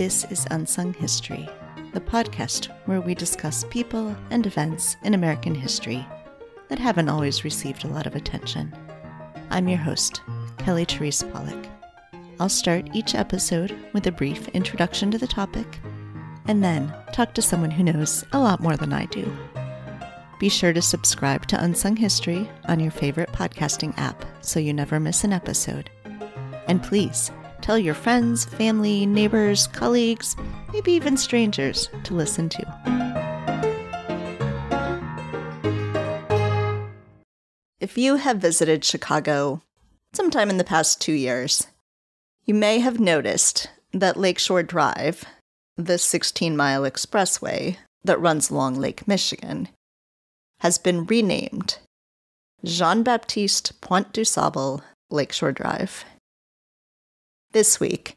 This is Unsung History, the podcast where we discuss people and events in American history that haven't always received a lot of attention. I'm your host, Kelly Therese Pollock. I'll start each episode with a brief introduction to the topic and then talk to someone who knows a lot more than I do. Be sure to subscribe to Unsung History on your favorite podcasting app so you never miss an episode. And please tell your friends, family, neighbors, colleagues, maybe even strangers to listen to. If you have visited Chicago sometime in the past two years, you may have noticed that Lakeshore Drive, the 16 mile expressway that runs along Lake Michigan, has been renamed Jean Baptiste Point du Sable Lakeshore Drive. This week,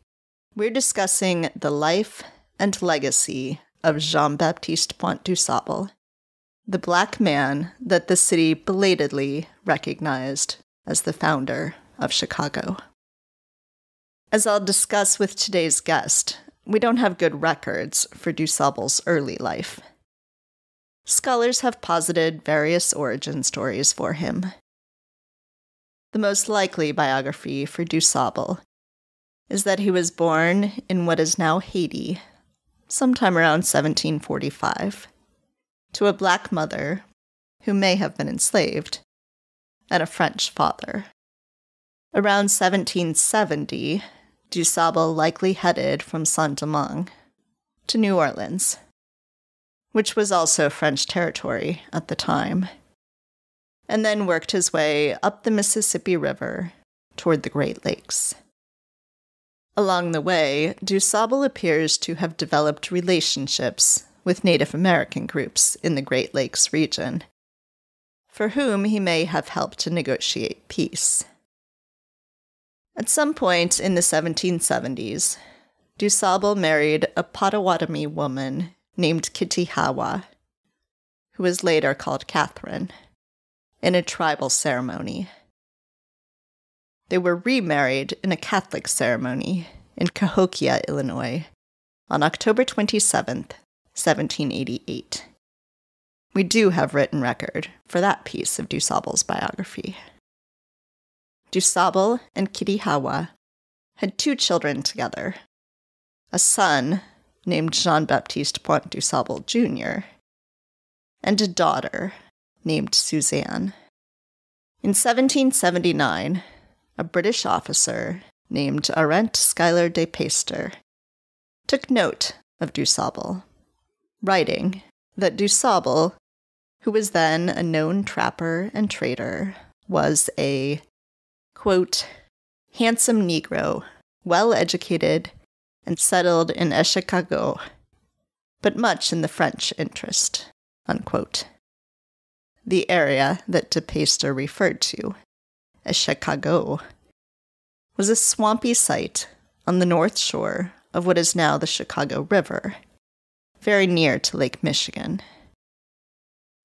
we're discussing the life and legacy of Jean Baptiste Point du Sable, the black man that the city belatedly recognized as the founder of Chicago. As I'll discuss with today's guest, we don't have good records for du Sable's early life. Scholars have posited various origin stories for him. The most likely biography for DuSable is that he was born in what is now Haiti, sometime around 1745, to a black mother who may have been enslaved, and a French father. Around 1770, DuSable likely headed from Saint Domingue to New Orleans which was also French territory at the time, and then worked his way up the Mississippi River toward the Great Lakes. Along the way, DuSable appears to have developed relationships with Native American groups in the Great Lakes region, for whom he may have helped to negotiate peace. At some point in the 1770s, DuSable married a Potawatomi woman named Kitihawa, who was later called Catherine, in a tribal ceremony. They were remarried in a Catholic ceremony in Cahokia, Illinois, on October 27, 1788. We do have written record for that piece of DuSable's biography. DuSable and Kitihawa had two children together a son named Jean Baptiste Point du Sable Jr., and a daughter named Suzanne. In 1779, a British officer named Arent Schuyler de Peyster took note of DuSable, writing that DuSable, who was then a known trapper and trader, was a, quote, handsome Negro, well educated and settled in Chicago, but much in the French interest. Unquote. The area that De Peyster referred to, as Chicago, was a swampy site on the north shore of what is now the Chicago River, very near to Lake Michigan.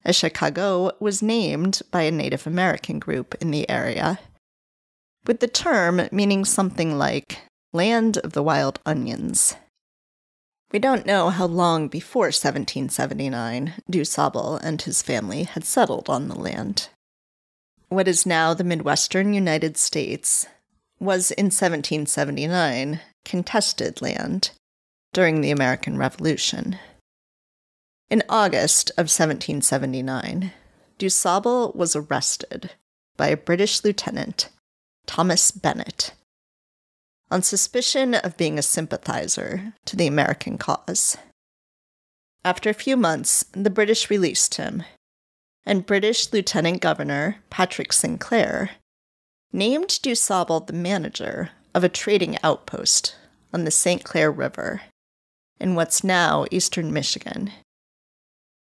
As Chicago was named by a Native American group in the area, with the term meaning something like Land of the Wild Onions. We don't know how long before 1779 DuSable and his family had settled on the land. What is now the Midwestern United States was in 1779 contested land during the American Revolution. In August of 1779, DuSable was arrested by a British lieutenant, Thomas Bennett, on suspicion of being a sympathizer to the American cause. After a few months, the British released him, and British Lieutenant Governor Patrick Sinclair named DuSable the manager of a trading outpost on the St. Clair River in what's now eastern Michigan.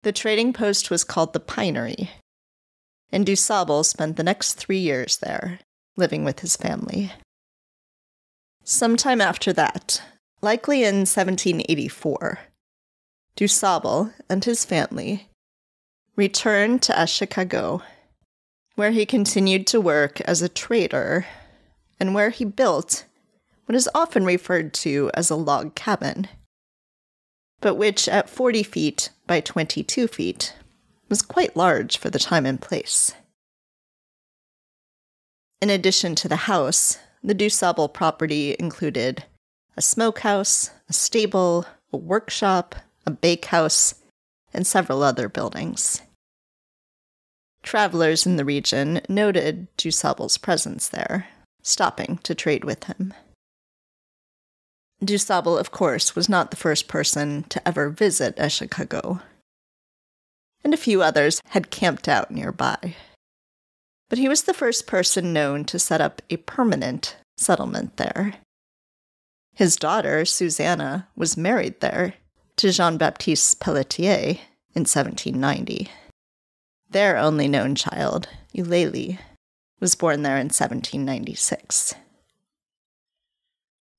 The trading post was called the Pinery, and DuSable spent the next three years there, living with his family. Sometime after that, likely in 1784, DuSable and his family returned to Chicago, where he continued to work as a trader and where he built what is often referred to as a log cabin, but which at 40 feet by 22 feet was quite large for the time and place. In addition to the house, the DuSable property included a smokehouse, a stable, a workshop, a bakehouse, and several other buildings. Travelers in the region noted DuSable's presence there, stopping to trade with him. DuSable, of course, was not the first person to ever visit Chicago, and a few others had camped out nearby. But he was the first person known to set up a permanent settlement there. His daughter, Susanna, was married there to Jean Baptiste Pelletier in 1790. Their only known child, Eulalie, was born there in 1796.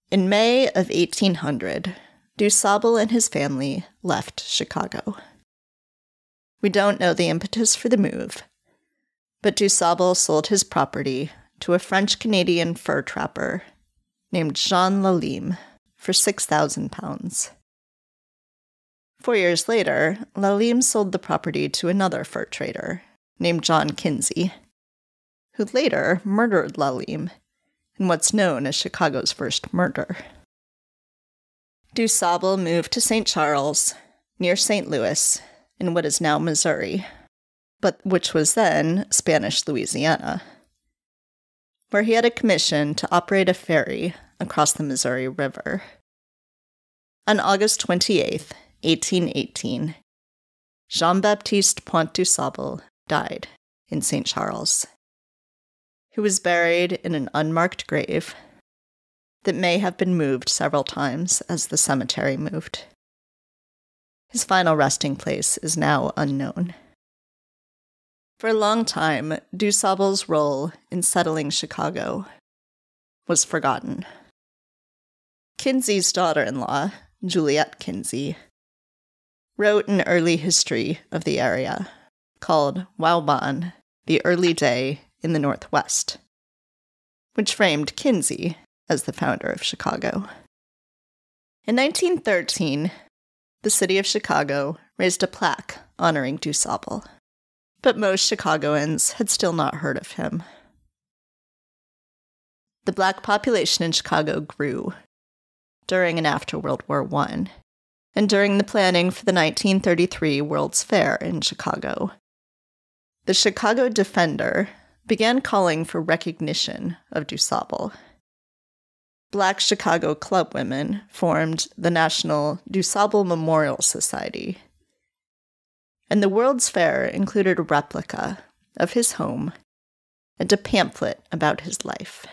In May of 1800, DuSable and his family left Chicago. We don't know the impetus for the move, but DuSable sold his property to a French Canadian fur trapper named Jean Lalime for 6,000 pounds. Four years later, Lalime sold the property to another fur trader named John Kinzie, who later murdered Lalime in what's known as Chicago's first murder. DuSable moved to St. Charles, near St. Louis, in what is now Missouri, but which was then Spanish Louisiana, where he had a commission to operate a ferry across the Missouri River. On August 28, 1818, Jean Baptiste Point du Sable died in St. Charles. He was buried in an unmarked grave that may have been moved several times as the cemetery moved. His final resting place is now unknown. For a long time, Du Sable's role in settling Chicago was forgotten. Kinzie's daughter in law, Juliette Kinzie, wrote an early history of the area called Wau-Bun, The Early Day in the Northwest, which framed Kinzie as the founder of Chicago. In 1913, the city of Chicago raised a plaque honoring DuSable, but most Chicagoans had still not heard of him. The black population in Chicago grew during and after World War I, and during the planning for the 1933 World's Fair in Chicago. The Chicago Defender began calling for recognition of DuSable. Black Chicago club women formed the National DuSable Memorial Society. And the World's Fair included a replica of his home and a pamphlet about his life.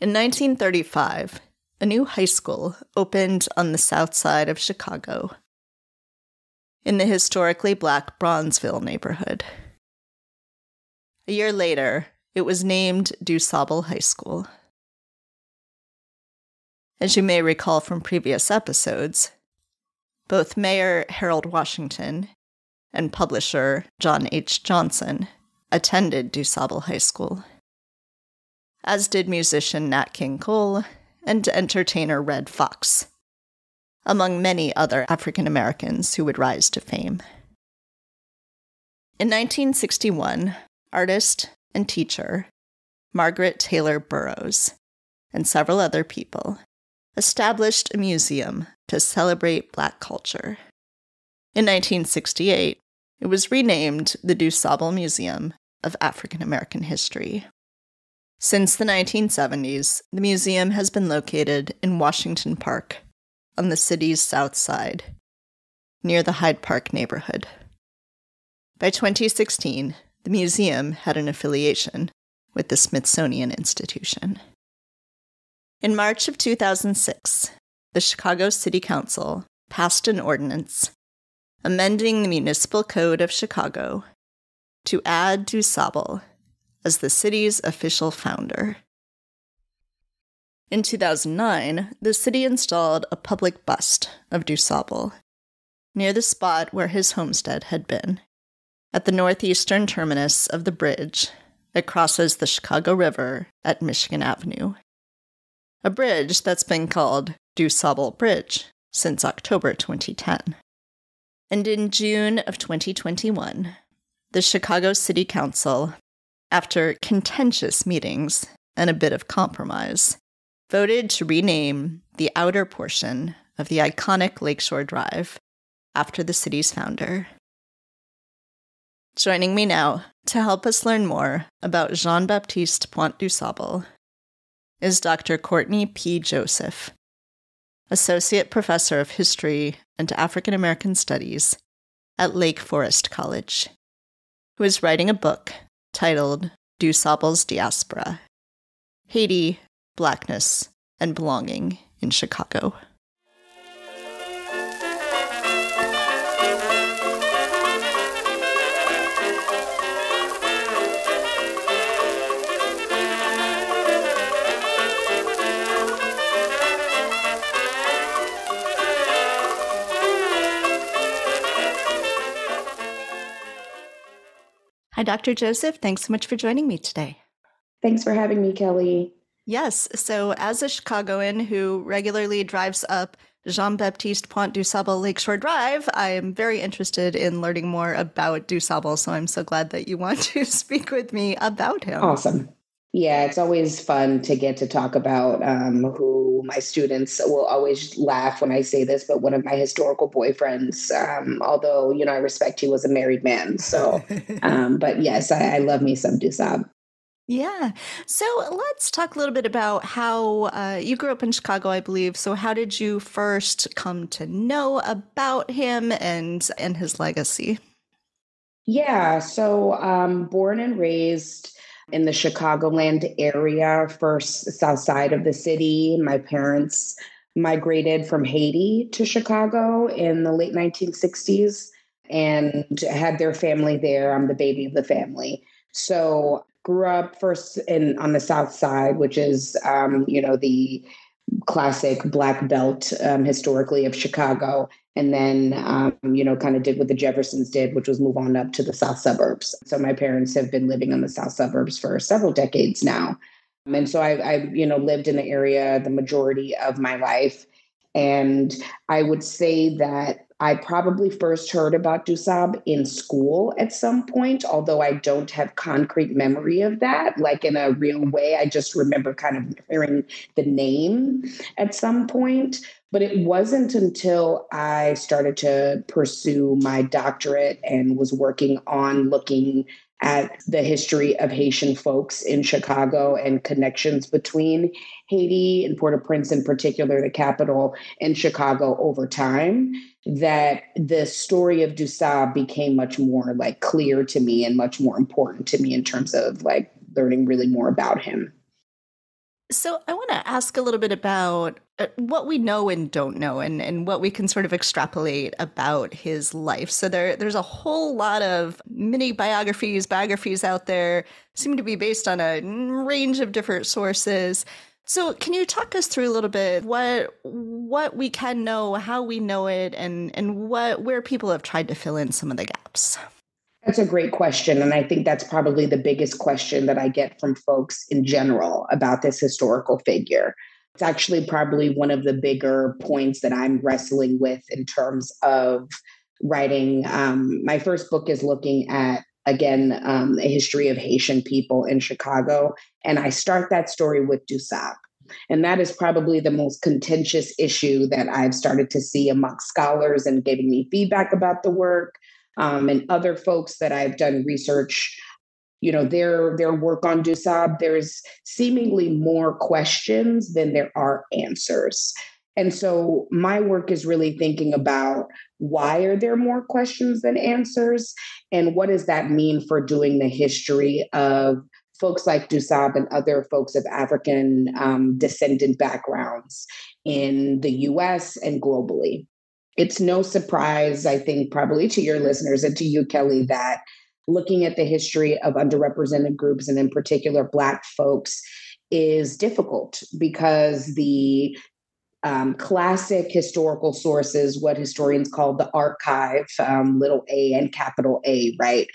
In 1935, a new high school opened on the south side of Chicago, in the historically black Bronzeville neighborhood. A year later, it was named DuSable High School. As you may recall from previous episodes, both Mayor Harold Washington and publisher John H. Johnson attended DuSable High School, as did musician Nat King Cole and entertainer Redd Foxx, among many other African Americans who would rise to fame. In 1961, artist and teacher Margaret Taylor Burroughs and several other people established a museum to celebrate Black culture. In 1968, it was renamed the DuSable Museum of African American History. Since the 1970s, the museum has been located in Washington Park on the city's south side, near the Hyde Park neighborhood. By 2016, the museum had an affiliation with the Smithsonian Institution. In March of 2006, the Chicago City Council passed an ordinance amending the Municipal Code of Chicago to add DuSable as the city's official founder. In 2009, the city installed a public bust of DuSable near the spot where his homestead had been, at the northeastern terminus of the bridge that crosses the Chicago River at Michigan Avenue. a bridge that's been called DuSable Bridge since October 2010. And in June of 2021, the Chicago City Council, after contentious meetings and a bit of compromise, voted to rename the outer portion of the iconic Lakeshore Drive after the city's founder. Joining me now to help us learn more about Jean Baptiste Point du Sable is Dr. Courtney P. Joseph, Associate Professor of History and African American Studies at Lake Forest College, who is writing a book titled Du Sable's Diaspora Haiti, Blackness, and Belonging in Chicago. Hi, Dr. Joseph. Thanks so much for joining me today. Thanks for having me, Kelly. Yes. So, as a Chicagoan who regularly drives up Jean Baptiste Point du Sable Lakeshore Drive, I am very interested in learning more about Du Sable. So, I'm so glad that you want to speak with me about him. Awesome. Yeah, it's always fun to get to talk about um, who my students will always laugh when I say this, but one of my historical boyfriends, um, although, you know, I respect he was a married man. So, um, but yes, I, I, love me some Dusab. Yeah. So let's talk a little bit about how uh, you grew up in Chicago, I believe. So, how did you first come to know about him and and his legacy? Yeah. So, um, born and raised in the Chicagoland area, first south side of the city. My parents migrated from Haiti to Chicago in the late 1960s and had their family there. I'm the baby of the family. So grew up first in on the south side, which is um, you know the classic black belt um, historically of Chicago, and then um, you know kind of did what the jeffersons did which was move on up to the south suburbs. So my parents have been living in the south suburbs for several decades now. And so I, I you know lived in the area the majority of my life. And i would say that i probably first heard about dusab in school at some point although i don't have concrete memory of that. Like in a real way i just remember kind of hearing the name at some point. But it wasn't until I started to pursue my doctorate and was working on looking at the history of Haitian folks in Chicago and connections between Haiti and Port au Prince, in particular, the capital, and Chicago over time, that the story of Dusab became much more like clear to me and much more important to me in terms of like learning really more about him. So I want to ask a little bit about Uh, what we know and don't know and, and what we can sort of extrapolate about his life. So there there's a whole lot of mini biographies, biographies out there seem to be based on a range of different sources. So can you talk us through a little bit what what we can know, how we know it and and what where people have tried to fill in some of the gaps? That's a great question. And I think that's probably the biggest question that I get from folks in general about this historical figure. It's actually probably one of the bigger points that I'm wrestling with in terms of writing. Um, my first book is looking at, again, um, a history of Haitian people in Chicago. And I start that story with Dusab. And that is probably the most contentious issue that I've started to see amongst scholars and giving me feedback about the work um, and other folks that I've done research, you know, their their work on Dusab, there's seemingly more questions than there are answers. And so my work is really thinking about why are there more questions than answers and what does that mean for doing the history of folks like Dusab and other folks of African um, descendant backgrounds in the US and globally it's no surprise, I think, probably to your listeners and to you, Kelly, that looking at the history of underrepresented groups and in particular Black folks is difficult because the um, classic historical sources, what historians call the archive, um, little a and capital A, right,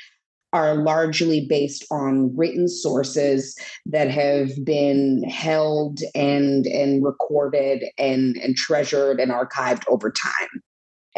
are largely based on written sources that have been held and and recorded and and treasured and archived over time.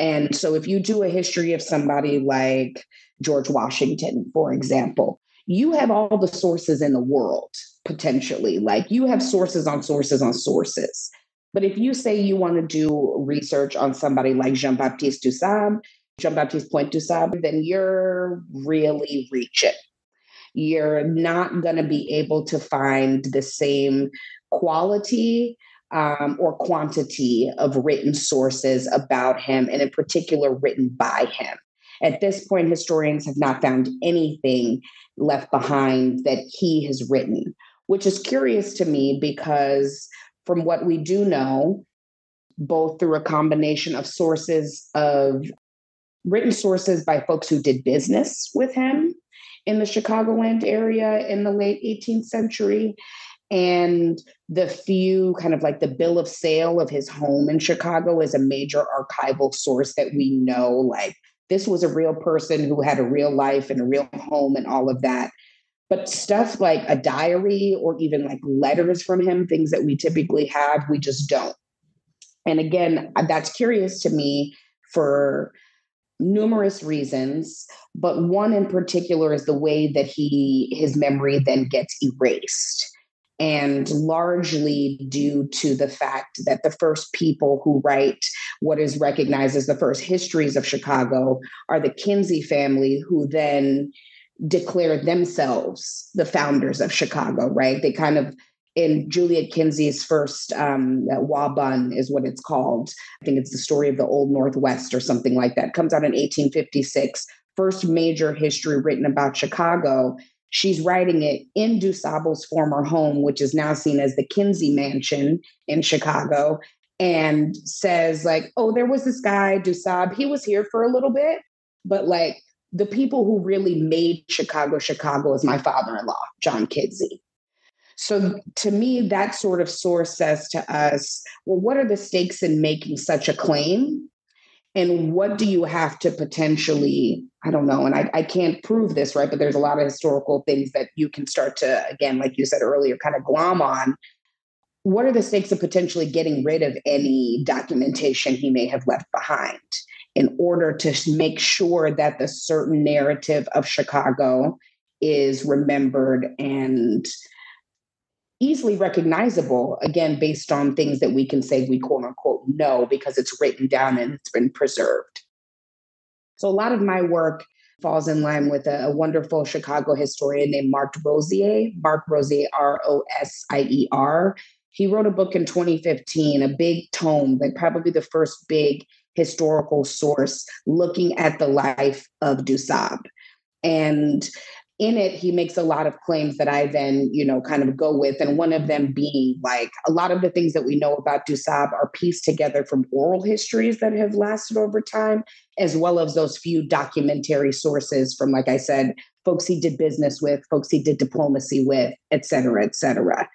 And so if you do a history of somebody like George Washington, for example, you have all the sources in the world potentially. Like you have sources on sources on sources. But if you say you want to do research on somebody like Jean Baptiste Dusab, Jean Baptiste Point Dusab, then you're really reaching. You're not going to be able to find the same quality um, or quantity of written sources about him, and in particular, written by him. At this point, historians have not found anything left behind that he has written, which is curious to me because, from what we do know, both through a combination of sources of written sources by folks who did business with him in the Chicagoland area in the late 18th century, and the few kind of like the bill of sale of his home in Chicago is a major archival source that we know like this was a real person who had a real life and a real home and all of that. But stuff like a diary or even like letters from him, things that we typically have, we just don't. And again, that's curious to me for numerous reasons, but one in particular is the way that he his memory then gets erased and largely due to the fact that the first people who write what is recognized as the first histories of Chicago are the Kinzie family, who then declared themselves the founders of Chicago, right? They kind of in Juliette Kinzie's first um, Wau-Bun is what it's called. I think it's the story of the Old Northwest or something like that. It comes out in 1856. First major history written about Chicago. She's writing it in DuSable's former home, which is now seen as the Kinzie Mansion in Chicago, and says, like, oh, there was this guy, DuSable. He was here for a little bit, but like the people who really made Chicago Chicago is my father-in-law, John Kinzie. So to me, that sort of source says to us, well, what are the stakes in making such a claim? And what do you have to potentially i don't know and I, I can't prove this right but there's a lot of historical things that you can start to again like you said earlier kind of glom on. What are the stakes of potentially getting rid of any documentation he may have left behind in order to make sure that the certain narrative of chicago is remembered and easily recognizable, again, based on things that we can say we quote unquote know because it's written down and it's been preserved. So a lot of my work falls in line with a, a wonderful Chicago historian named Mark Rosier, Mark Rosier, R O S I E R. He wrote a book in 2015, a big tome, like probably the first big historical source looking at the life of Dusab. And in it, he makes a lot of claims that I then, you know, kind of go with. And one of them being like a lot of the things that we know about Dusab are pieced together from oral histories that have lasted over time, as well as those few documentary sources from, like I said, folks he did business with, folks he did diplomacy with, et cetera, et cetera.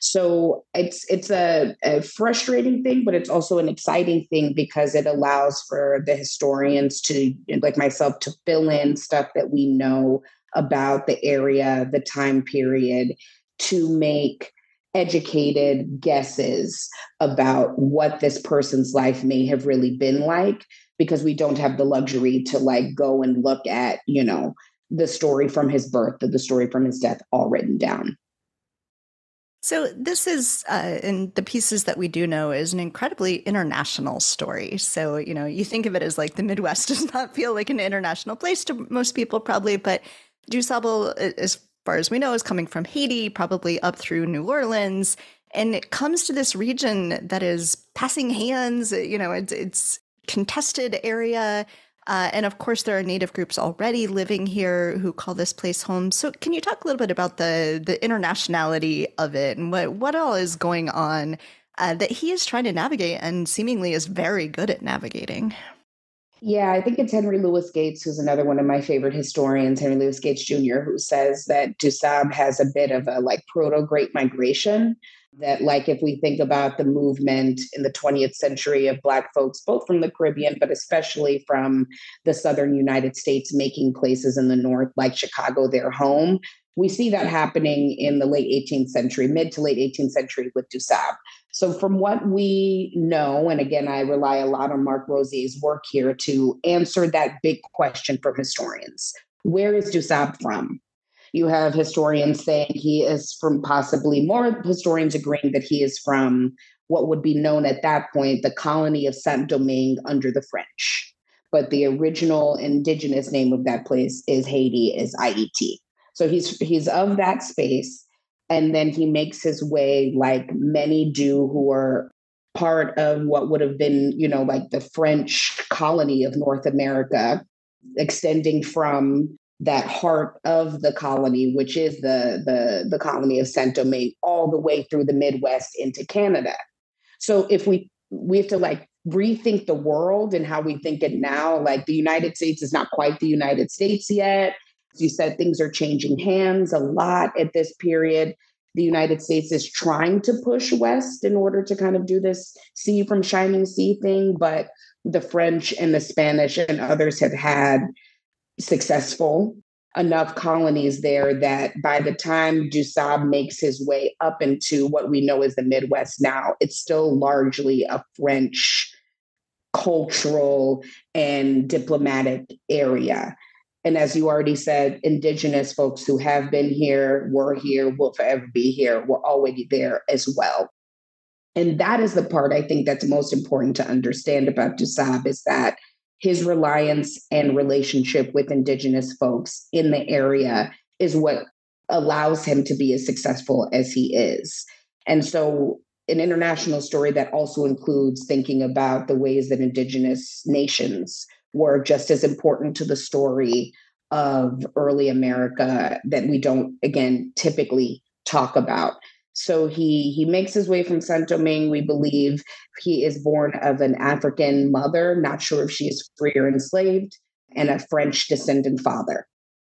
So it's it's a, a, frustrating thing, but it's also an exciting thing because it allows for the historians to, like myself, to fill in stuff that we know about the area, the time period, to make educated guesses about what this person's life may have really been like because we don't have the luxury to like go and look at you know the story from his birth the story from his death all written down. So this is uh, in the pieces that we do know is an incredibly international story. So you know you think of it as like the midwest does not feel like an international place to most people probably but DuSable, as far as we know, is coming from Haiti, probably up through New Orleans. And it comes to this region that is passing hands, you know, it's, it's contested area. Uh, and of course, there are native groups already living here who call this place home. So, can you talk a little bit about the the internationality of it and what what all is going on uh, that he is trying to navigate and seemingly is very good at navigating? Yeah, I think it's Henry Louis Gates, who's another one of my favorite historians, Henry Louis Gates Jr., who says that Dusab has a bit of a like proto Great Migration. that like if we think about the movement in the 20th century of black folks both from the caribbean but especially from the southern united states making places in the north like chicago their home we see that happening in the late 18th century mid to late 18th century with dusab so from what we know and again i rely a lot on mark rosier's work here to answer that big question for historians where is dusab from you have historians saying he is from possibly more historians agreeing that he is from what would be known at that point the colony of Saint Domingue under the French. But the original indigenous name of that place is Haiti, is Ayiti. So he's he's of that space. And then he makes his way like many do who are part of what would have been, you know, like the French colony of North America, extending from that heart of the colony, which is the the the colony of Saint Domingue, all the way through the Midwest into Canada. So if we we have to like rethink the world and how we think it now, like the United States is not quite the United States yet. You said, things are changing hands a lot at this period. The United States is trying to push west in order to kind of do this sea from shining sea thing, but the French and the Spanish and others have had successful enough colonies there that by the time Dusab makes his way up into what we know as the Midwest now, it's still largely a French cultural and diplomatic area. And as you already said, indigenous folks who have been here, were here, will forever be here, were already there as well. And that is the part I think that's most important to understand about Dusab is that his reliance and relationship with indigenous folks in the area is what allows him to be as successful as he is. And so an international story that also includes thinking about the ways that indigenous nations were just as important to the story of early America that we don't again typically talk about. So he he makes his way from Saint Domingue. We believe he is born of an African mother, not sure if she is free or enslaved, and a French descendant father.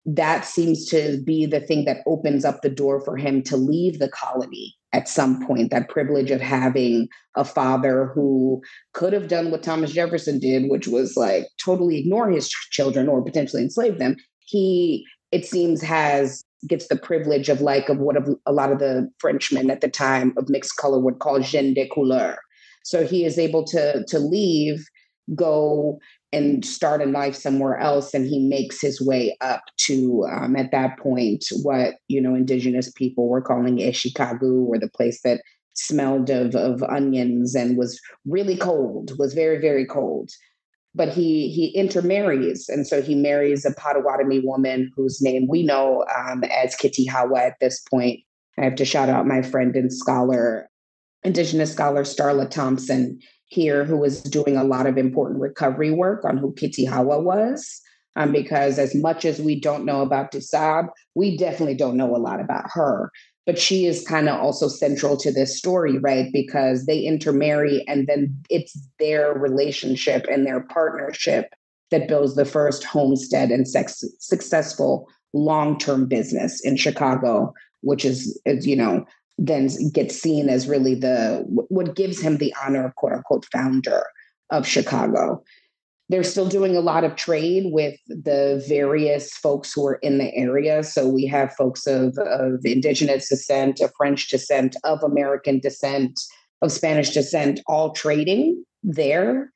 That seems to be the thing that opens up the door for him to leave the colony at some point. That privilege of having a father who could have done what Thomas Jefferson did, which was like totally ignore his children or potentially enslave them. He, it seems, has gets the privilege of like of what a lot of the Frenchmen at the time of mixed color would call gens de couleur. So he is able to to leave, go and start a life somewhere else, and he makes his way up to um, at that point what you know indigenous people were calling Eschecagou or the place that smelled of of onions and was really cold, was very very cold but he he intermarries, and so he marries a Potawatomi woman whose name we know um, as Kitihawa at this point. I have to shout out my friend and scholar, Indigenous scholar Starla Thompson here, who was doing a lot of important recovery work on who Kitihawa was. Um, because as much as we don't know about Dusab, we definitely don't know a lot about her but she is kind of also central to this story, right? Because they intermarry and then it's their relationship and their partnership that builds the first homestead and sex- successful long-term business in Chicago, which is, is, you know, then gets seen as really the what gives him the honor of quote unquote founder of Chicago they're still doing a lot of trade with the various folks who are in the area. So we have folks of, of indigenous descent, of French descent, of American descent, of Spanish descent, all trading there,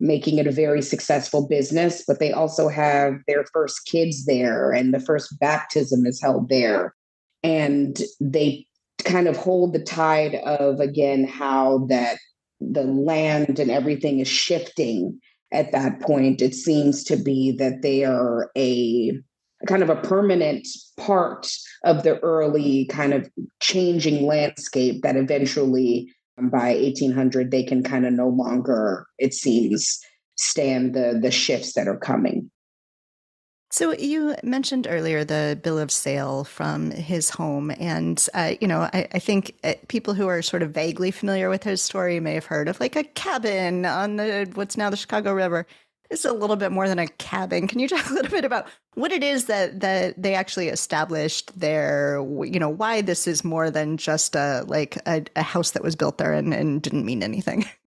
making it a very successful business. But they also have their first kids there, and the first baptism is held there. And they kind of hold the tide of, again, how that the land and everything is shifting at that point, it seems to be that they are a kind of a permanent part of the early kind of changing landscape that eventually um, by 1800 they can kind of no longer it seems stand the the shifts that are coming so you mentioned earlier the bill of sale from his home, and uh, you know I, I, think uh, people who are sort of vaguely familiar with his story may have heard of like a cabin on the what's now the Chicago River. It's a little bit more than a cabin. Can you talk a little bit about what it is that that they actually established there? You know, why this is more than just a like a, a house that was built there and, and didn't mean anything.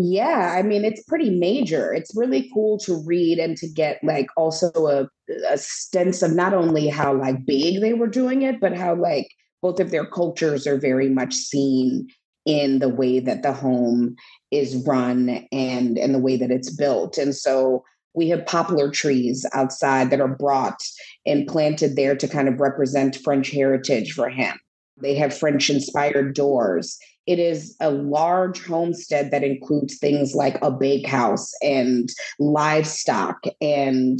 Yeah, I mean, it's pretty major. It's really cool to read and to get like also a, a sense of not only how like big they were doing it, but how like both of their cultures are very much seen in the way that the home is run and and the way that it's built. And so we have poplar trees outside that are brought and planted there to kind of represent French heritage for him. They have French inspired doors. It is a large homestead that includes things like a bakehouse and livestock. And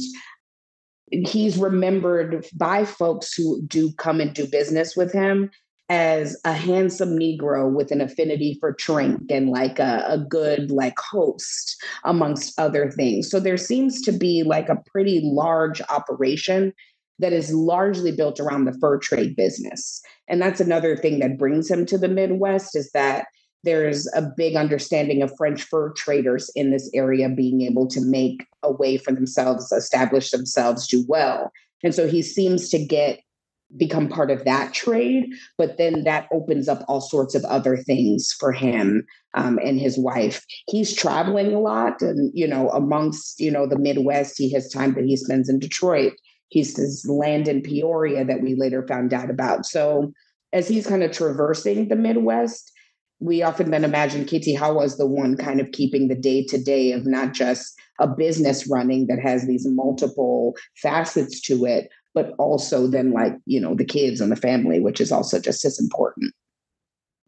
he's remembered by folks who do come and do business with him as a handsome Negro with an affinity for drink and like a, a, good like host, amongst other things. So there seems to be like a pretty large operation that is largely built around the fur trade business. And that's another thing that brings him to the Midwest is that there's a big understanding of French fur traders in this area being able to make a way for themselves, establish themselves, do well. And so he seems to get become part of that trade but then that opens up all sorts of other things for him um, and his wife he's traveling a lot and you know amongst you know the midwest he has time that he spends in detroit he's land in peoria that we later found out about so as he's kind of traversing the midwest we often then imagine Kitihawa is the one kind of keeping the day to day of not just a business running that has these multiple facets to it, but also then like, you know, the kids and the family, which is also just as important.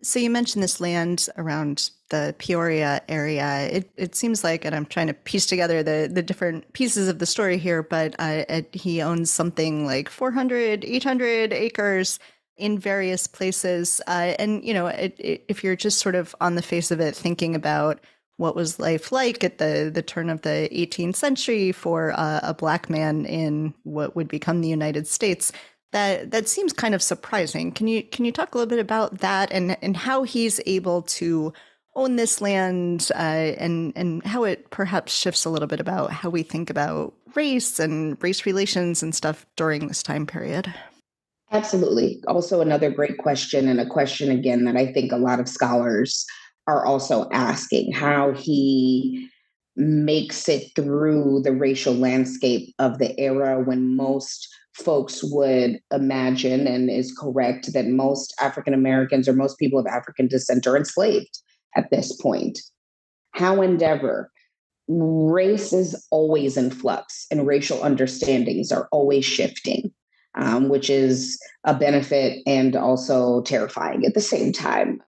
So you mentioned this land around the Peoria area. It, it seems like, and I'm trying to piece together the, the different pieces of the story here, but uh, it, he owns something like 400, 800 acres in various places. Uh, and, you know, it, if you're just sort of on the face of it, thinking about what was life like at the, the turn of the 18th century for uh, a black man in what would become the United States. That that seems kind of surprising. Can you can you talk a little bit about that and and how he's able to own this land uh, and and how it perhaps shifts a little bit about how we think about race and race relations and stuff during this time period? Absolutely. Also, another great question, and a question again that I think a lot of scholars are also asking how he makes it through the racial landscape of the era when most folks would imagine and is correct that most African Americans or most people of African descent are enslaved at this point. How endeavor, race is always in flux and racial understandings are always shifting, um, which is a benefit and also terrifying at the same time.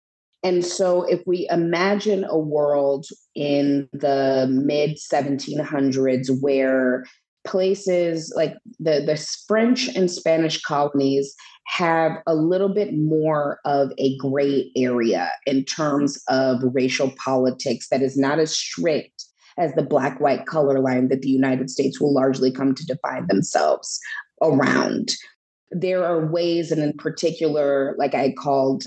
And so, if we imagine a world in the mid 1700s where places like the, the French and Spanish colonies have a little bit more of a gray area in terms of racial politics that is not as strict as the black white color line that the United States will largely come to define themselves around. There are ways, and in particular, like I called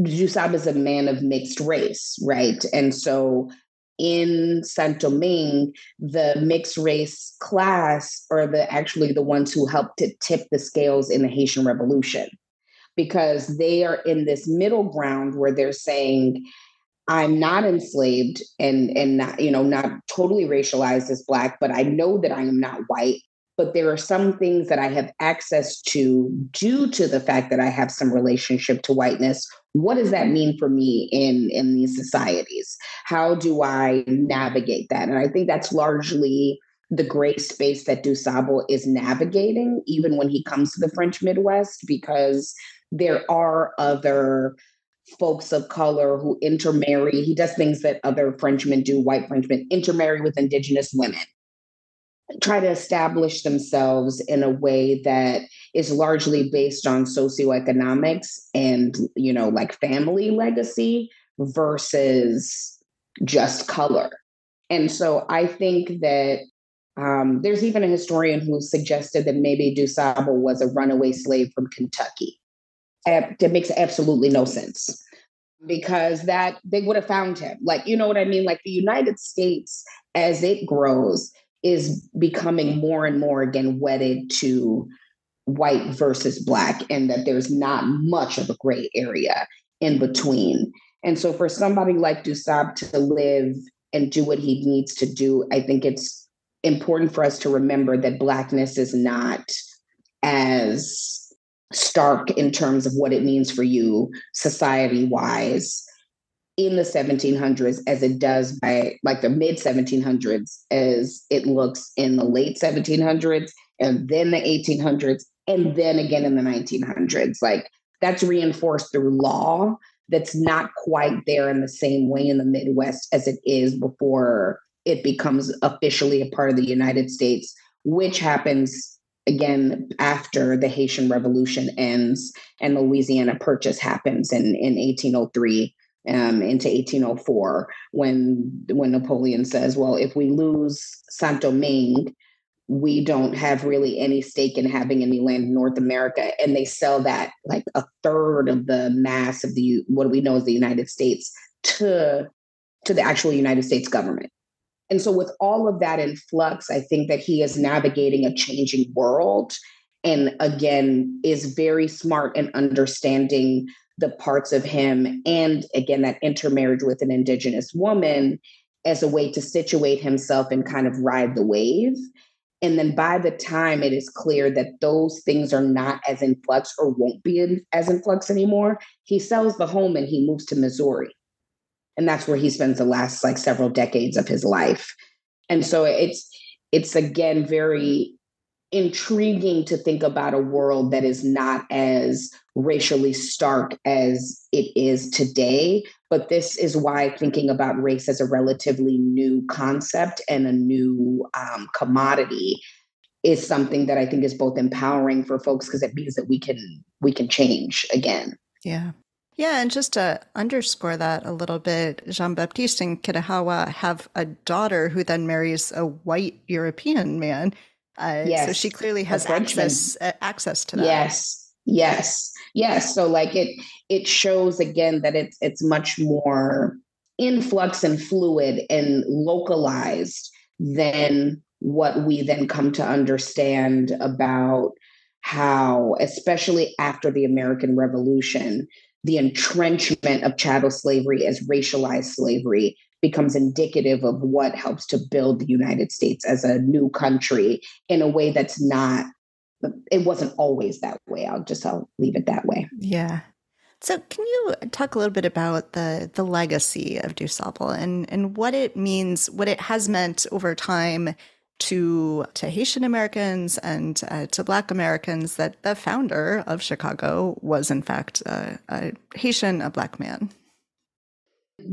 Dusab is a man of mixed race, right? And so in Saint Domingue, the mixed race class are the actually the ones who helped to tip the scales in the Haitian Revolution. Because they are in this middle ground where they're saying, I'm not enslaved and and not, you know, not totally racialized as black, but I know that I am not white but there are some things that I have access to due to the fact that I have some relationship to whiteness. What does that mean for me in, in these societies? How do I navigate that? And I think that's largely the gray space that Dusable is navigating, even when he comes to the French Midwest, because there are other folks of color who intermarry. He does things that other Frenchmen do, white Frenchmen, intermarry with indigenous women try to establish themselves in a way that is largely based on socioeconomics and you know like family legacy versus just color and so i think that um, there's even a historian who suggested that maybe DuSable was a runaway slave from Kentucky. That makes absolutely no sense because that they would have found him. Like, you know what I mean? Like the United States, as it grows, is becoming more and more again wedded to white versus black and that there's not much of a gray area in between. And so for somebody like Dusab to live and do what he needs to do, I think it's important for us to remember that blackness is not as stark in terms of what it means for you society wise in the 1700s as it does by like the mid 1700s as it looks in the late 1700s and then the 1800s and then again in the 1900s like that's reinforced through law that's not quite there in the same way in the midwest as it is before it becomes officially a part of the united states which happens again after the Haitian Revolution ends and Louisiana Purchase happens in, in 1803 um, into 1804 when when Napoleon says, well, if we lose Saint Domingue, we don't have really any stake in having any land in North America, and they sell that like a third of the mass of the what we know as the United States to to the actual United States government. And so, with all of that in flux, I think that he is navigating a changing world and again is very smart in understanding the parts of him and again that intermarriage with an indigenous woman as a way to situate himself and kind of ride the wave. And then by the time it is clear that those things are not as in flux or won't be in, as in flux anymore he sells the home and he moves to missouri. And that's where he spends the last like several decades of his life. And so it's it's again very intriguing to think about a world that is not as racially stark as it is today but this is why thinking about race as a relatively new concept and a new um, commodity is something that i think is both empowering for folks because it means that we can we can change again yeah yeah, and just to underscore that a little bit, Jean Baptiste and Kitihawa have a daughter who then marries a white European man. Uh, yes. So she clearly has access uh, access to that. Yes, yes, yes. So like it it shows again that it's it's much more influx and fluid and localized than what we then come to understand about how, especially after the American Revolution, the entrenchment of chattel slavery as racialized slavery becomes indicative of what helps to build the United States as a new country in a way that's not it wasn't always that way. I'll just I'll leave it that way. Yeah. So can you talk a little bit about the the legacy of DuSable and and what it means, what it has meant over time to to Haitian Americans and uh, to Black Americans that the founder of Chicago was in fact uh, a Haitian, a Black man.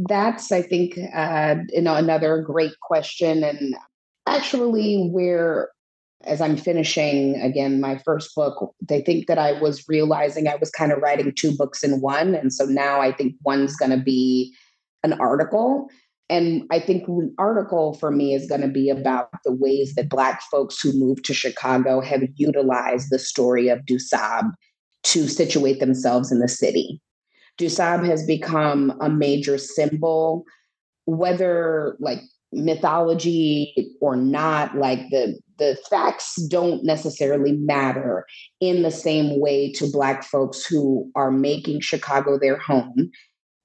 That's, I think, uh, you know, another great question, and actually, where as I'm finishing again my first book, they think that I was realizing I was kind of writing two books in one, and so now I think one's going to be an article and I think an article for me is going to be about the ways that Black folks who moved to Chicago have utilized the story of DuSable to situate themselves in the city. DuSable has become a major symbol, whether like mythology or not, like the, the facts don't necessarily matter in the same way to Black folks who are making Chicago their home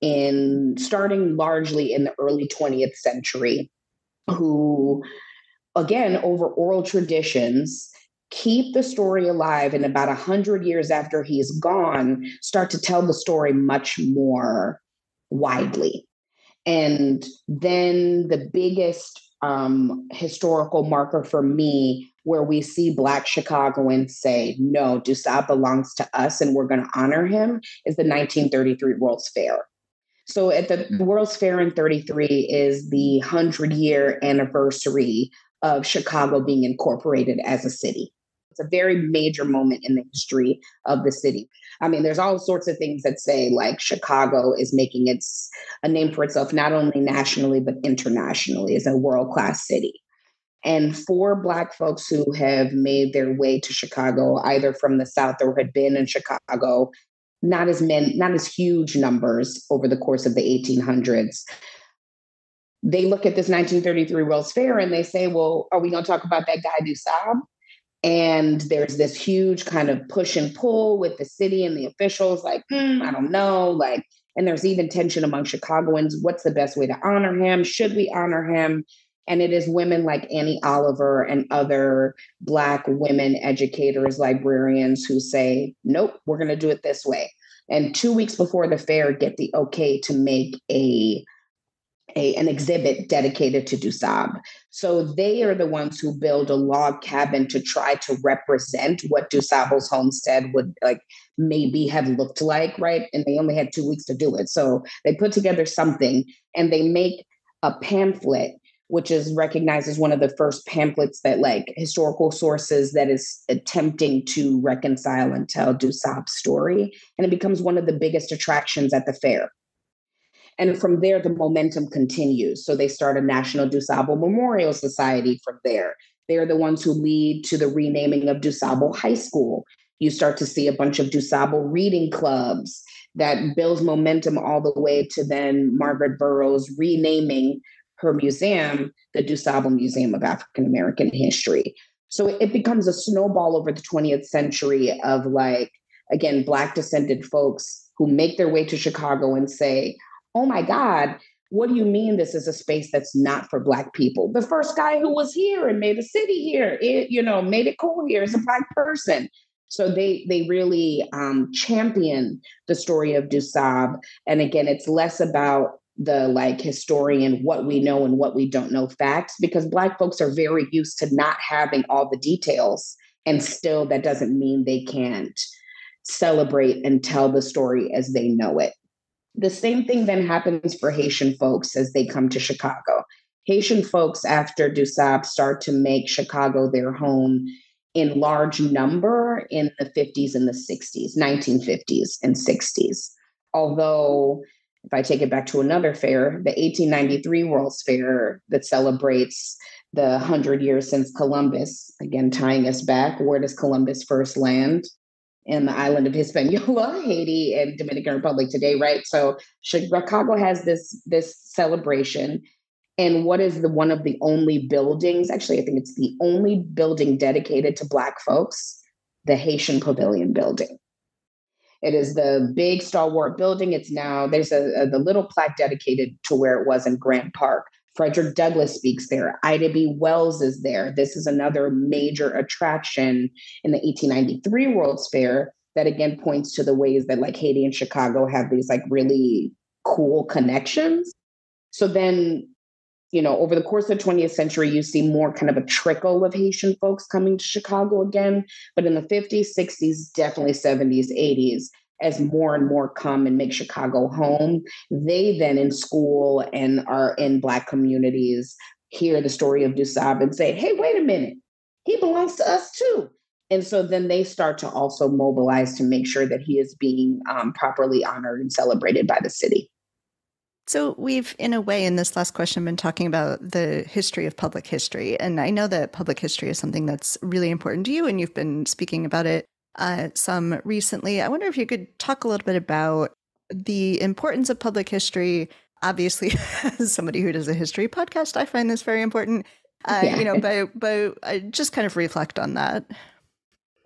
in starting largely in the early 20th century who again over oral traditions keep the story alive and about 100 years after he's gone start to tell the story much more widely and then the biggest um, historical marker for me where we see Black Chicagoans say, no, DuSable belongs to us and we're going to honor him is the 1933 World's Fair. So at the mm. World's Fair in 33 is the 100 year anniversary of Chicago being incorporated as a city. It's a very major moment in the history of the city. I mean, there's all sorts of things that say like Chicago is making its a name for itself not only nationally but internationally as a world class city. And for Black folks who have made their way to Chicago, either from the South or had been in Chicago not as men, not as huge numbers over the course of the 1800s. They look at this 1933 World's Fair and they say, well, are we going to talk about that guy DuSable? And there's this huge kind of push and pull with the city and the officials, like, mm, I don't know. Like, and there's even tension among Chicagoans. What's the best way to honor him? Should we honor him? And it is women like Annie Oliver and other Black women educators, librarians who say, nope, we're going to do it this way. And two weeks before the fair, get the okay to make a a, an exhibit dedicated to DuSable. So they are the ones who build a log cabin to try to represent what DuSable's homestead would like maybe have looked like, right? And they only had two weeks to do it. So they put together something and they make a pamphlet which is recognized as one of the first pamphlets that like historical sources that is attempting to reconcile and tell DuSable's story. And it becomes one of the biggest attractions at the fair. And from there, the momentum continues. So they start a National DuSable Memorial Society from there. They're the ones who lead to the renaming of DuSable High School. You start to see a bunch of DuSable reading clubs that builds momentum all the way to then Margaret Burroughs renaming her museum the DuSable Museum of African American History. So it becomes a snowball over the 20th century of like, again, Black descended folks who make their way to Chicago and say, oh my God, what do you mean this is a space that's not for Black people? The first guy who was here and made a city here, it, you know, made it cool here is a Black person. So they they really um, champion the story of DuSable. And again, it's less about the like historian what we know and what we don't know facts because black folks are very used to not having all the details and still that doesn't mean they can't celebrate and tell the story as they know it the same thing then happens for Haitian folks as they come to Chicago. Haitian folks, after DuSable, start to make Chicago their home in large number in the 50s and the 60s, 1950s and 60s. Although, if I take it back to another fair, the 1893 World's Fair that celebrates the 100 years since Columbus, again, tying us back, where does Columbus first land? In the island of Hispaniola, Haiti, and Dominican Republic today, right? So Chicago has this this celebration, and what is the one of the only buildings? Actually, I think it's the only building dedicated to Black folks, the Haitian Pavilion Building. It is the big stalwart building. It's now there's a, a the little plaque dedicated to where it was in Grant Park. Frederick Douglass speaks there. Ida B. Wells is there. This is another major attraction in the 1893 World's Fair that again points to the ways that like Haiti and Chicago have these like really cool connections. So then, you know, over the course of the 20th century, you see more kind of a trickle of Haitian folks coming to Chicago again. But in the 50s, 60s, definitely 70s, 80s, as more and more come and make Chicago home, they then in school and are in Black communities hear the story of DuSable and say, hey, wait a minute, he belongs to us too. And so then they start to also mobilize to make sure that he is being um, properly honored and celebrated by the city. So, we've, in a way, in this last question, been talking about the history of public history. And I know that public history is something that's really important to you, and you've been speaking about it uh, some recently. I wonder if you could talk a little bit about the importance of public history. Obviously, as somebody who does a history podcast, I find this very important. Uh, yeah. You know, but but I just kind of reflect on that.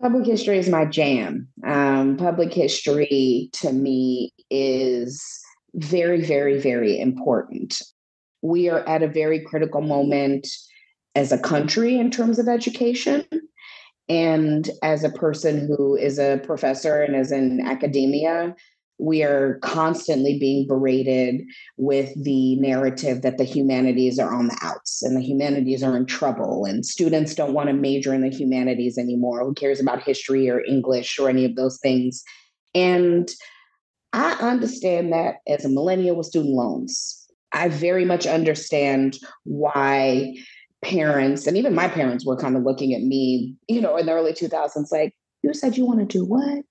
Public history is my jam. Um, public history to me is very, very, very important. We are at a very critical moment as a country in terms of education. And as a person who is a professor and is in academia, we are constantly being berated with the narrative that the humanities are on the outs and the humanities are in trouble and students don't want to major in the humanities anymore. Who cares about history or English or any of those things? And I understand that as a millennial with student loans. I very much understand why parents and even my parents were kind of looking at me, you know, in the early 2000s, like, you said you want to do what?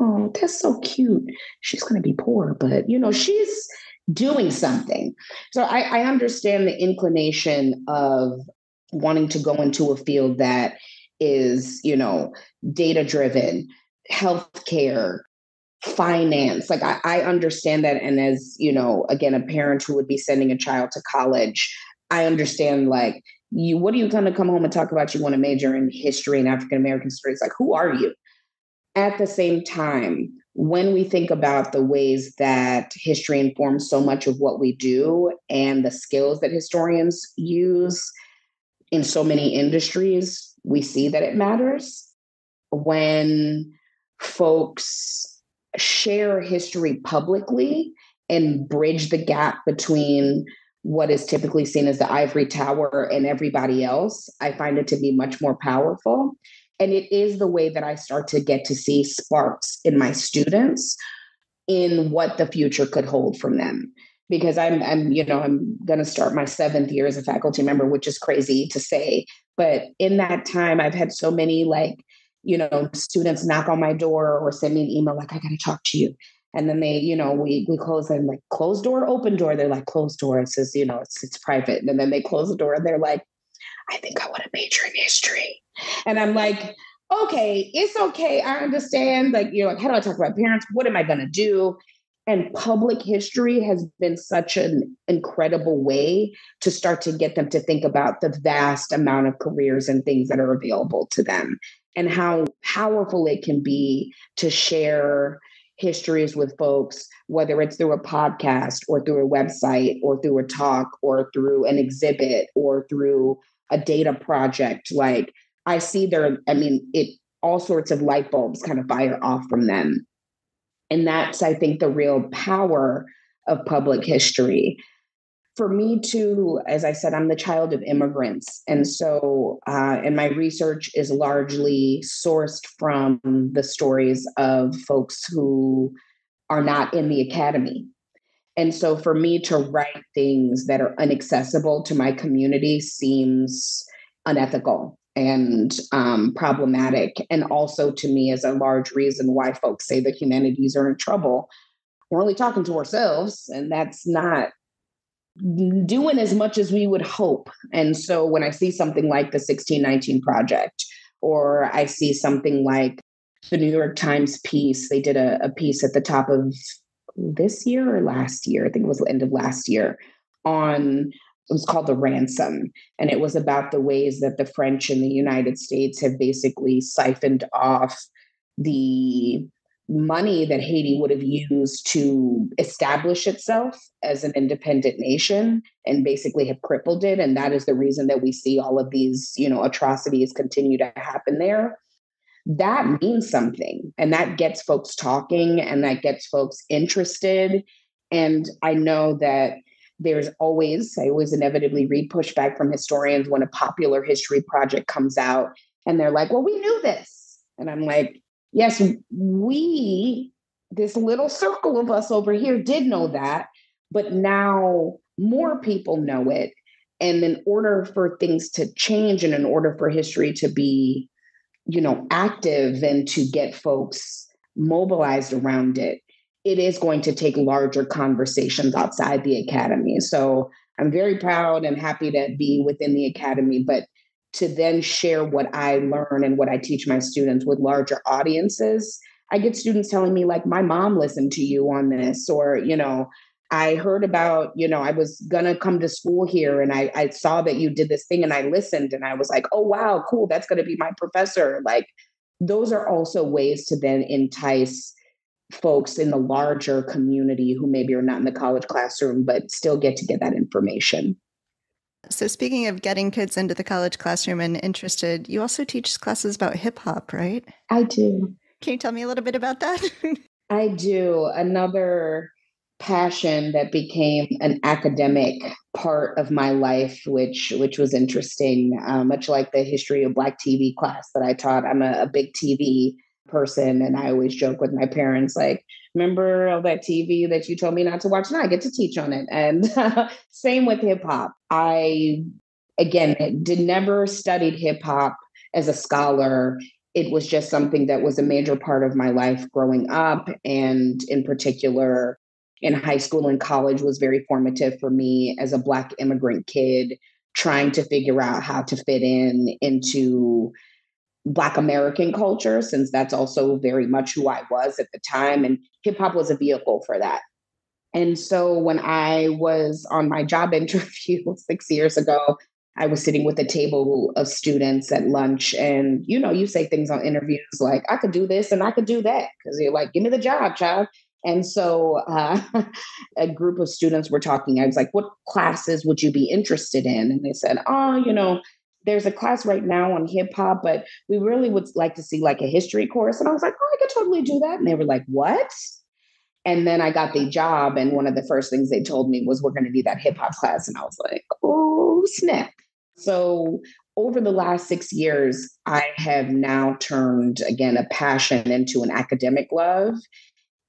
Oh, that's so cute. She's going to be poor, but, you know, she's doing something. So I, I understand the inclination of wanting to go into a field that is, you know, data driven, healthcare, finance. Like I, I understand that. And as, you know, again, a parent who would be sending a child to college, I understand like you what are you going to come home and talk about you want to major in history and african american stories? Like who are you? At the same time when we think about the ways that history informs so much of what we do and the skills that historians use in so many industries we see that it matters. When folks share history publicly and bridge the gap between what is typically seen as the ivory tower and everybody else, I find it to be much more powerful. And it is the way that I start to get to see sparks in my students in what the future could hold from them. Because I'm, I'm, you know, I'm going to start my seventh year as a faculty member, which is crazy to say. But in that time, I've had so many like, you know, students knock on my door or send me an email like, I got to talk to you. And then they, you know, we we close them like closed door, open door. They're like closed door. It says, you know, it's it's private. And then they close the door and they're like, I think I want to major in history. And I'm like, okay, it's okay. I understand. Like, you know, like, how do I talk about parents? What am I gonna do? And public history has been such an incredible way to start to get them to think about the vast amount of careers and things that are available to them and how powerful it can be to share histories with folks, whether it's through a podcast or through a website or through a talk or through an exhibit or through a data project. Like I see there, I mean, it all sorts of light bulbs kind of fire off from them. And that's, I think, the real power of public history for me too, as I said, I'm the child of immigrants. And so, uh, and my research is largely sourced from the stories of folks who are not in the academy. And so, for me to write things that are inaccessible to my community seems unethical and um, problematic. And also, to me, is a large reason why folks say the humanities are in trouble. We're only talking to ourselves, and that's not doing as much as we would hope. And so when I see something like the 1619 Project, or I see something like the New York Times piece, they did a, a piece at the top of this year or last year, I think it was the end of last year, on it was called the ransom and it was about the ways that the french in the united states have basically siphoned off the money that Haiti would have used to establish itself as an independent nation and basically have crippled it. And that is the reason that we see all of these, you know, atrocities continue to happen there. That means something. And that gets folks talking and that gets folks interested. And I know that there's always, I always inevitably read pushback from historians when a popular history project comes out and they're like, well, we knew this. And I'm like, yes, we, this little circle of us over here, did know that, but now more people know it. And in order for things to change and in order for history to be, you know, active and to get folks mobilized around it, it is going to take larger conversations outside the academy. So I'm very proud and happy to be within the academy, but to then share what I learn and what I teach my students with larger audiences. I get students telling me, like, my mom listened to you on this, or, you know, I heard about, you know, I was gonna come to school here and I, I saw that you did this thing and I listened and I was like, oh wow, cool, that's gonna be my professor. Like those are also ways to then entice folks in the larger community who maybe are not in the college classroom, but still get to get that information. So, speaking of getting kids into the college classroom and interested, you also teach classes about hip hop, right? I do. Can you tell me a little bit about that? I do. Another passion that became an academic part of my life, which which was interesting. Uh, much like the history of Black TV class that I taught, I'm a, a big TV person, and I always joke with my parents, like, remember all that TV that you told me not to watch? And I get to teach on it. And same with hip hop. I, again, did never studied hip hop as a scholar. It was just something that was a major part of my life growing up. And in particular, in high school and college was very formative for me as a Black immigrant kid trying to figure out how to fit in into Black American culture, since that's also very much who I was at the time. And hip hop was a vehicle for that. And so when I was on my job interview six years ago, I was sitting with a table of students at lunch. And, you know, you say things on interviews like, I could do this and I could do that. Cause you're like, give me the job, child. And so uh, a group of students were talking. I was like, what classes would you be interested in? And they said, oh, you know, there's a class right now on hip hop, but we really would like to see like a history course. And I was like, oh, I could totally do that. And they were like, what? And then I got the job. And one of the first things they told me was, we're going to do that hip hop class. And I was like, oh, snap. So over the last six years, I have now turned again a passion into an academic love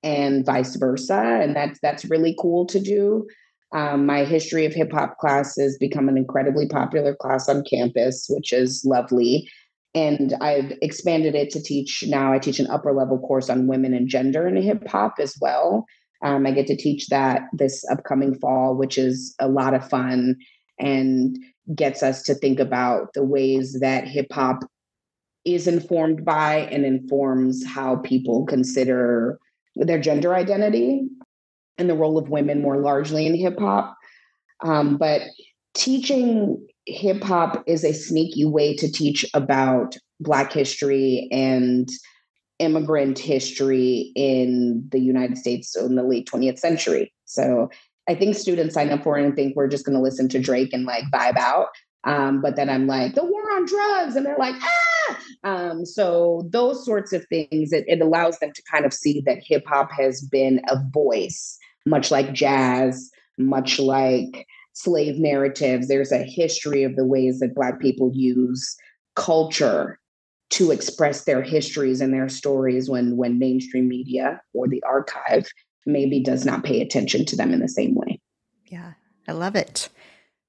and vice versa. And that's that's really cool to do. Um, my history of hip hop class has become an incredibly popular class on campus, which is lovely. And I've expanded it to teach now. I teach an upper level course on women and gender in hip hop as well. Um, I get to teach that this upcoming fall, which is a lot of fun and gets us to think about the ways that hip hop is informed by and informs how people consider their gender identity and the role of women more largely in hip hop. Um, but teaching hip hop is a sneaky way to teach about Black history and immigrant history in the United States in the late 20th century. So I think students sign up for it and think we're just going to listen to Drake and like vibe out. Um, but then I'm like, the war on drugs. And they're like, ah. Um, so those sorts of things, it, it allows them to kind of see that hip hop has been a voice, much like jazz, much like slave narratives. There's a history of the ways that Black people use culture to express their histories and their stories when when mainstream media or the archive maybe does not pay attention to them in the same way. Yeah, I love it.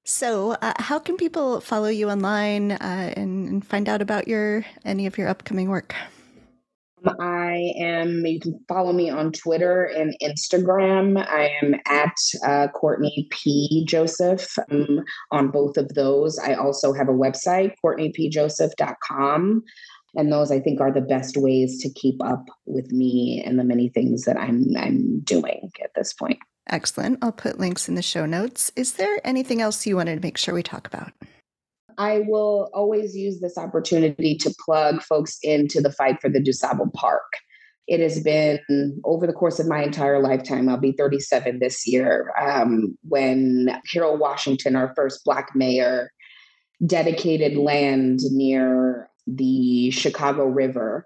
So, uh, how can people follow you online uh, and, and, find out about your any of your upcoming work? I am. You can follow me on Twitter and Instagram. I am at uh, Courtney P Joseph um, on both of those. I also have a website, CourtneyPJoseph.com. And those I think are the best ways to keep up with me and the many things that I'm I'm doing at this point. Excellent. I'll put links in the show notes. Is there anything else you wanted to make sure we talk about? I will always use this opportunity to plug folks into the fight for the DuSable Park. It has been over the course of my entire lifetime. I'll be 37 this year. Um, when Harold Washington, our first Black mayor, dedicated land near the Chicago River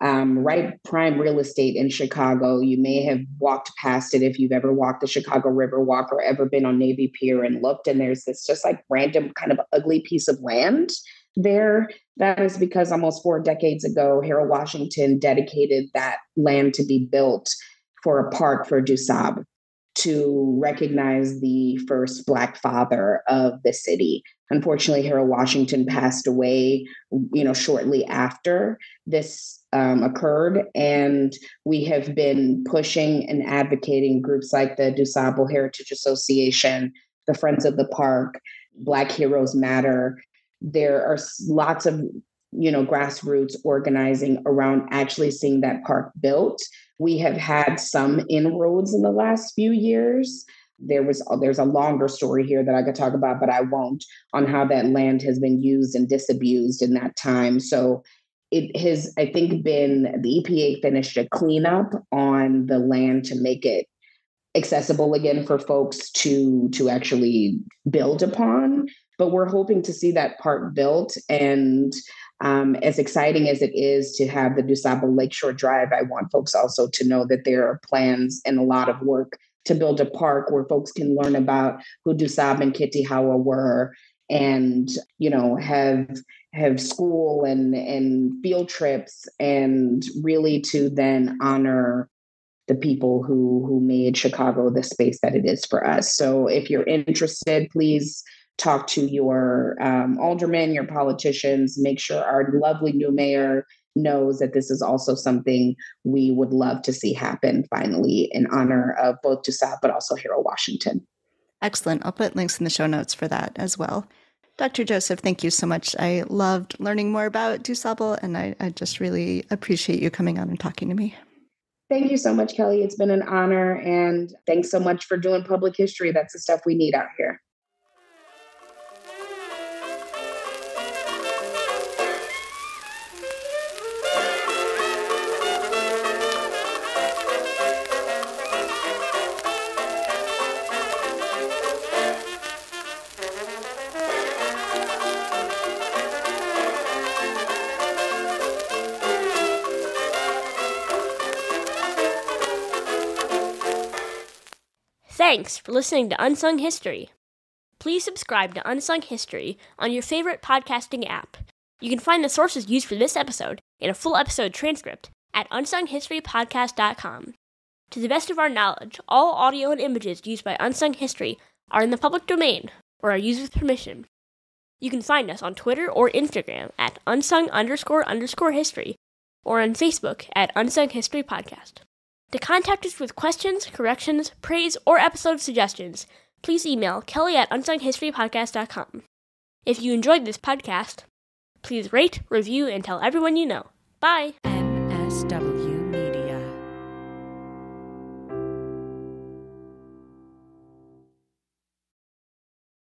um, right prime real estate in Chicago. You may have walked past it if you've ever walked the Chicago River Walk or ever been on Navy Pier and looked, and there's this just like random kind of ugly piece of land there. That is because almost four decades ago, Harold Washington dedicated that land to be built for a park for DuSable to recognize the first Black father of the city. Unfortunately, Harold Washington passed away, you know, shortly after this um, occurred. And we have been pushing and advocating groups like the DuSable Heritage Association, the Friends of the Park, Black Heroes Matter. There are lots of you know grassroots organizing around actually seeing that park built we have had some inroads in the last few years there was there's a longer story here that I could talk about, but I won't on how that land has been used and disabused in that time. So it has, I think, been the EPA finished a cleanup on the land to make it accessible again for folks to to actually build upon. But we're hoping to see that part built and um, as exciting as it is to have the DuSable Lakeshore Drive, I want folks also to know that there are plans and a lot of work to build a park where folks can learn about who DuSable and Kitihawa were and you know have have school and and field trips and really to then honor the people who who made Chicago the space that it is for us. So if you're interested, please talk to your um, aldermen, your politicians. Make sure our lovely new mayor knows that this is also something we would love to see happen finally in honor of both DuSable but also Harold Washington. Excellent. I'll put links in the show notes for that as well. Dr. Joseph, thank you so much. I loved learning more about DuSable, and I, I just really appreciate you coming on and talking to me. Thank you so much, Kelly. It's been an honor. And thanks so much for doing public history. That's the stuff we need out here. Thanks for listening to Unsung History. Please subscribe to Unsung History on your favorite podcasting app. You can find the sources used for this episode in a full episode transcript at unsunghistorypodcast.com. To the best of our knowledge, all audio and images used by Unsung History are in the public domain or are used with permission. You can find us on Twitter or Instagram at unsung underscore underscore history or on Facebook at Unsung History Podcast. To contact us with questions, corrections, praise, or episode suggestions, please email kelly at unsunghistorypodcast.com. If you enjoyed this podcast, please rate, review, and tell everyone you know. Bye! NSW